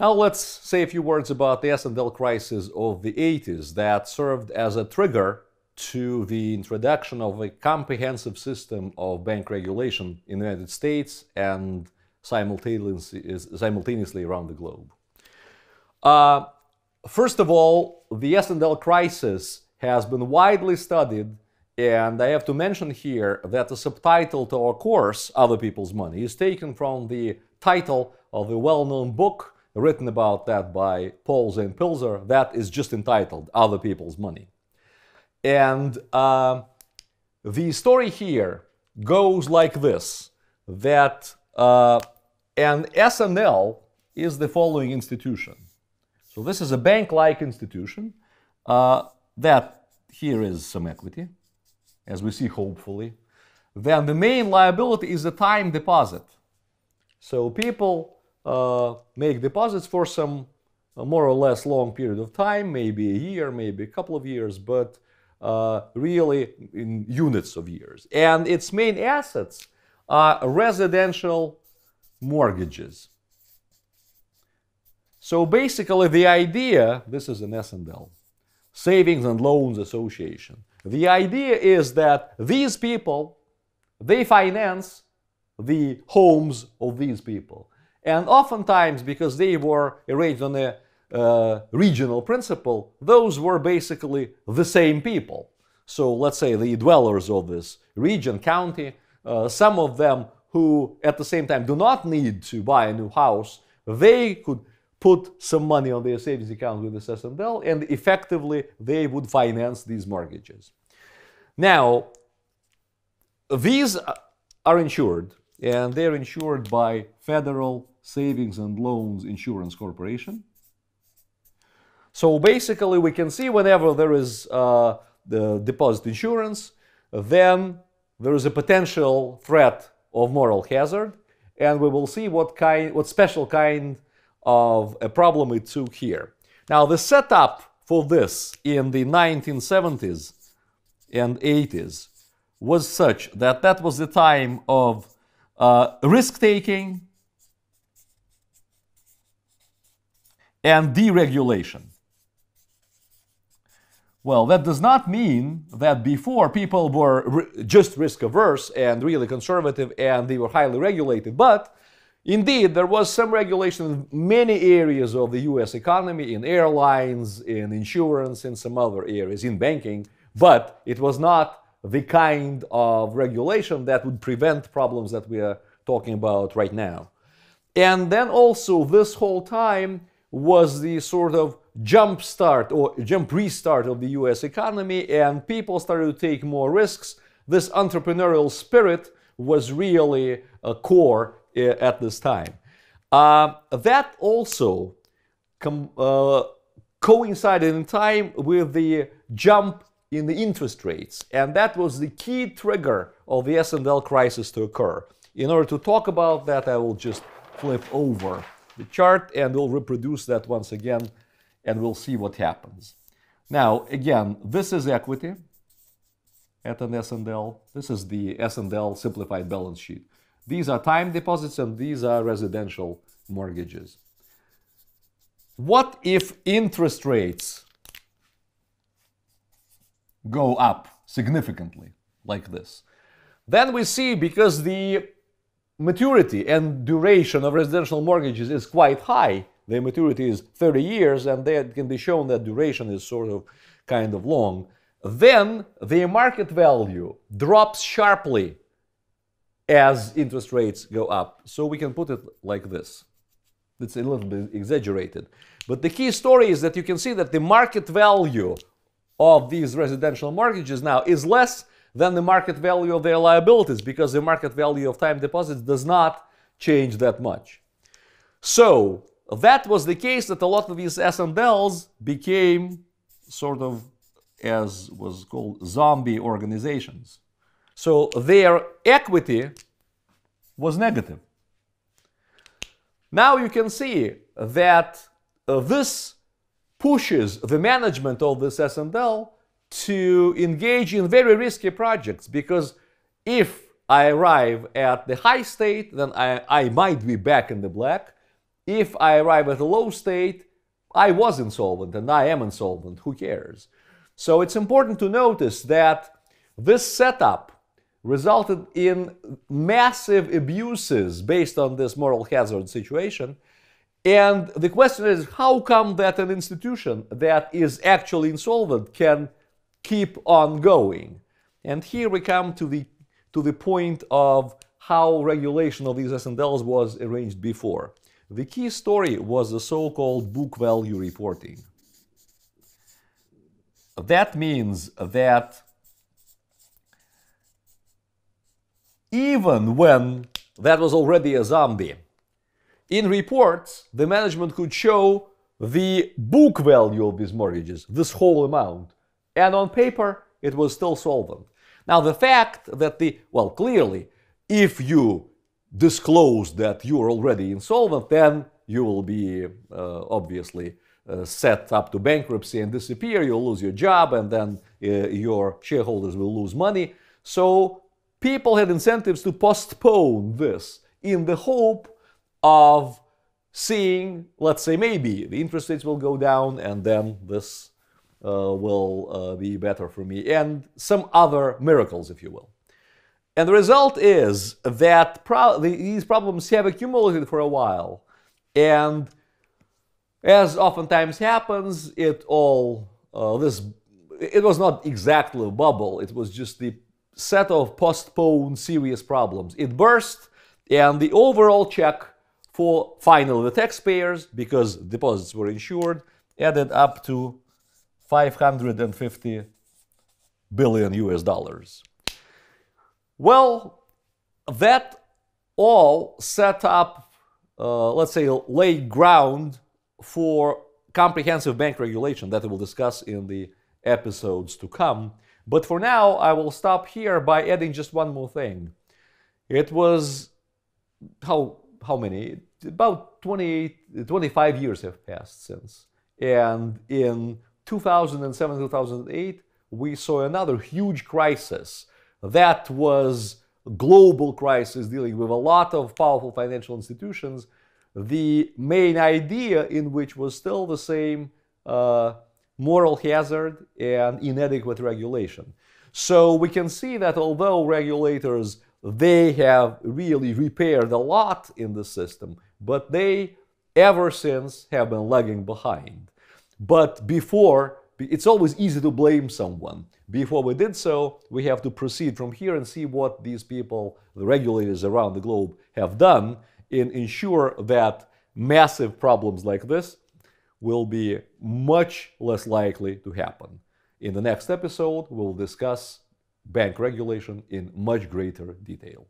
Now let's say a few words about the S&L crisis of the 80s that served as a trigger to the introduction of a comprehensive system of bank regulation in the United States and simultaneously, around the globe. Uh, first of all, the S&L crisis has been widely studied and I have to mention here that the subtitle to our course, Other People's Money, is taken from the title of a well-known book written about that by Paul Zane Pilzer that is just entitled Other People's Money. And uh, the story here goes like this, that uh, an S&L is the following institution. So this is a bank-like institution uh, that here is some equity, as we see hopefully. Then the main liability is the time deposit. So people make deposits for some uh, more or less long period of time, maybe a year, maybe a couple of years, but uh, really in units of years. And its main assets are residential mortgages. So basically the idea, this is an S&L, Savings and Loans Association. The idea is that these people, they finance the homes of these people. And oftentimes, because they were arranged on a uh, regional principle, those were basically the same people. So let's say the dwellers of this region, county, uh, some of them who at the same time do not need to buy a new house, they could put some money on their savings account with the S&L and effectively they would finance these mortgages. Now, these are insured and they're insured by Federal Savings and Loans Insurance Corporation. So basically we can see whenever there is uh, the deposit insurance, then there is a potential threat of moral hazard and we will see what kind, what special kind of a problem it took here. Now, the setup for this in the 1970s and 80s was such that that was the time of uh, risk taking and deregulation. Well, that does not mean that before people were just risk averse and really conservative and they were highly regulated, but Indeed, there was some regulation in many areas of the US economy, in airlines, in insurance, in some other areas, in banking, but it was not the kind of regulation that would prevent problems that we are talking about right now. And then also, this whole time was the sort of jump start or jump restart of the US economy, and people started to take more risks. This entrepreneurial spirit was really a core at this time. Uh, that also uh, coincided in time with the jump in the interest rates, and that was the key trigger of the S&L crisis to occur. In order to talk about that, I will just flip over the chart and we'll reproduce that once again, and we'll see what happens. Now, again, this is equity at an S&L. This is the S&L simplified balance sheet. These are time deposits and these are residential mortgages. What if interest rates go up significantly like this? Then we see because the maturity and duration of residential mortgages is quite high, the maturity is 30 years and it can be shown that duration is sort of kind of long, then the market value drops sharply as interest rates go up. So we can put it like this. It's a little bit exaggerated. But the key story is that you can see that the market value of these residential mortgages now is less than the market value of their liabilities because the market value of time deposits does not change that much. So that was the case that a lot of these S&Ls became sort of as was called zombie organizations. So their equity was negative. Now you can see that uh, this pushes the management of this S&L to engage in very risky projects because if I arrive at the high state, then I, I might be back in the black. if I arrive at a low state, I was insolvent and I am insolvent. Who cares? So it's important to notice that this setup resulted in massive abuses based on this moral hazard situation. And the question is how come that an institution that is actually insolvent can keep on going? And here we come to the, to the point of how regulation of these S&Ls was arranged before. The key story was the so-called book value reporting. That means that even when that was already a zombie, in reports, the management could show the book value of these mortgages, this whole amount. And on paper, it was still solvent. Now, the fact that the, well, clearly, if you disclose that you are already insolvent, then you will be uh, obviously uh, set up to bankruptcy and disappear. You'll lose your job, and then uh, your shareholders will lose money. So people had incentives to postpone this in the hope of seeing, let's say, maybe the interest rates will go down, and then this uh, will uh, be better for me, and some other miracles, if you will. And the result is that pro- these problems have accumulated for a while. And as oftentimes happens, it all, uh, this, it was not exactly a bubble, it was just the set of postponed serious problems. It burst, and the overall check for finally the taxpayers, because deposits were insured, added up to 550 billion US dollars. Well, that all set up, uh, let's say, laid ground for comprehensive bank regulation that we will discuss in the episodes to come. But for now, I will stop here by adding just one more thing. It was how how many? About 28, 25 years have passed since. And in 2007, 2008, we saw another huge crisis that was global crisis dealing with a lot of powerful financial institutions, the main idea in which was still the same uh, moral hazard and inadequate regulation. So we can see that although regulators they have really repaired a lot in the system, but they ever since have been lagging behind. But before, it's always easy to blame someone. Before we did so, we have to proceed from here and see what these people, the regulators around the globe, have done in ensure that massive problems like this will be much less likely to happen. In the next episode, we'll discuss bank regulation in much greater detail.